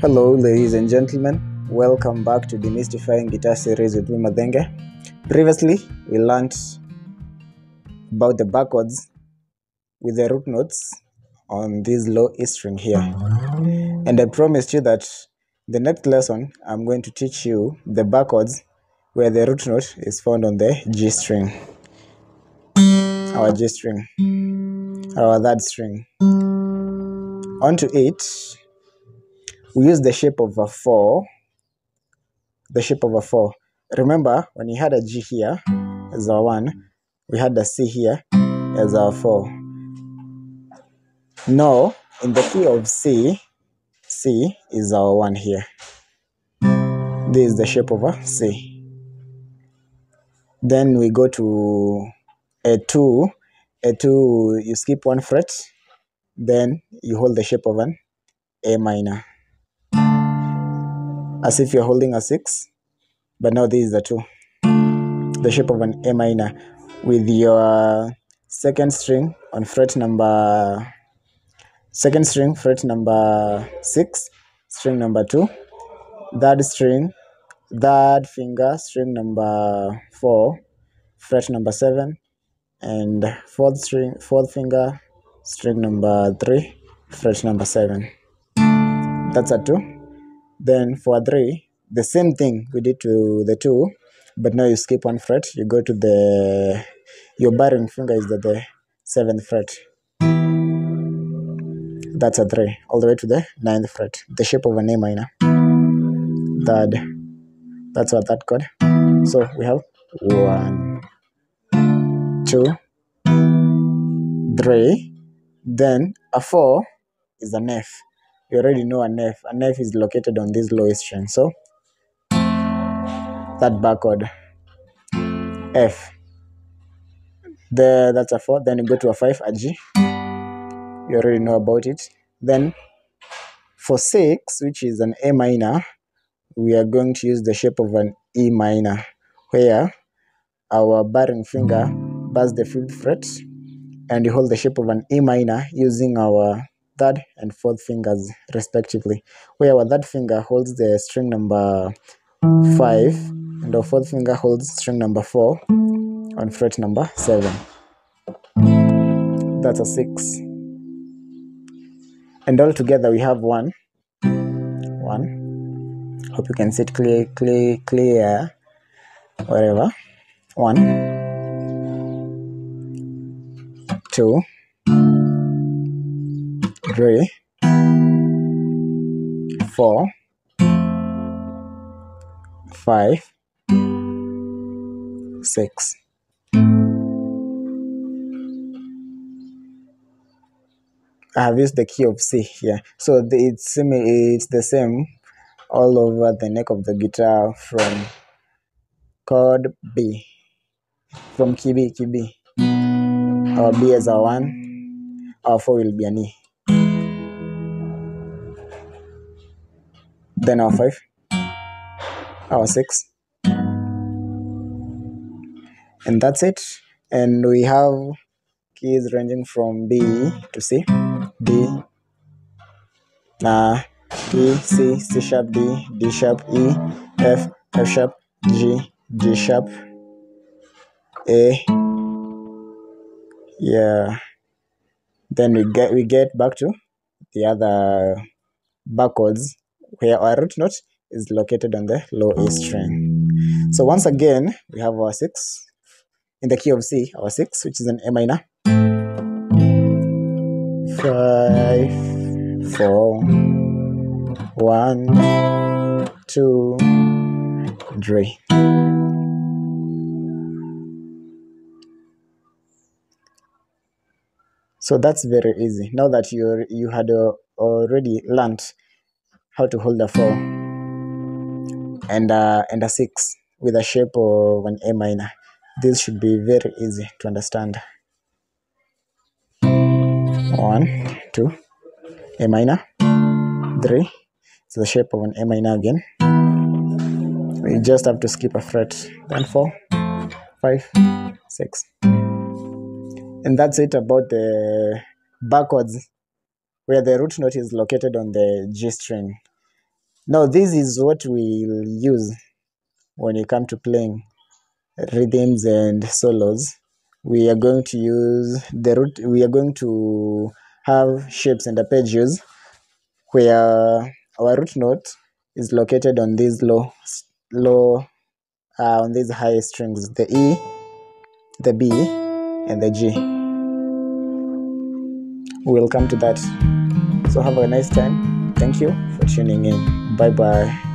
Hello, ladies and gentlemen. Welcome back to Demystifying Guitar series with me, Mathenge. Previously, we learned about the bar chords with the root notes on this low E string here. And I promised you that the next lesson, I'm going to teach you the bar chords where the root note is found on the G string, our G string, our third string. On to it, we use the shape of a 4 the shape of a 4 remember when you had a g here as our 1 we had a c here as our 4 Now, in the key of c c is our 1 here. This is the shape of a c. Then we go to a 2 a 2 you skip one fret then you hold the shape of an a minor as if you're holding a 6 but now this is a 2 the shape of an A minor with your second string on fret number second string fret number 6 string number 2 third string third finger string number 4 fret number 7 and fourth string fourth finger string number 3 fret number 7 that's a 2 then for 3, the same thing we did to the 2, but now you skip one fret, you go to the, your barring finger is at the 7th fret. That's a 3, all the way to the 9th fret, the shape of an A minor. Third, that's what that chord. So we have 1, 2, 3, then a 4 is an F you already know an F. An F is located on this lowest string. So that bar chord F. There, that's a 4. Then you go to a 5, a G. You already know about it. Then for 6, which is an A minor, we are going to use the shape of an E minor, where our barring finger bars the 5th fret and you hold the shape of an E minor using our third and fourth fingers respectively where our third finger holds the string number 5 and our fourth finger holds string number 4 on fret number 7 that's a 6 and all together we have one. One. Hope you can see it clear clear clear. Whatever. One. Two three, four, five, six. I have used the key of C here, so the, it's. It's the same all over the neck of the guitar from chord B, from key B, key B. Our B is our one, our four will be an E. then our 5 our 6 and that's it. And we have keys ranging from B to C. D. Uh, E C C sharp D D sharp E F F sharp G G sharp A. Yeah. Then we get we get back to the other bar chords where our root note is located on the low A string. So once again, we have our 6 in the key of C, our 6, which is an A minor. 5, 4, 1, 2, 3. So that's very easy. Now that you you had uh, already learned how to hold a 4 and uh, and a 6 with a shape of an A minor. This should be very easy to understand. One, two, A minor, three. It's the shape of an A minor again. We just have to skip a fret. Then four, five, six. And that's it about the bar chords where the root note is located on the G string. Now this is what we'll use when you come to playing rhythms and solos. We are going to use the root we are going to have shapes and arpeggios where our root note is located on these low low uh, on these high strings the E the B and the G. We'll come to that. So have a nice time. Thank you for tuning in bye bye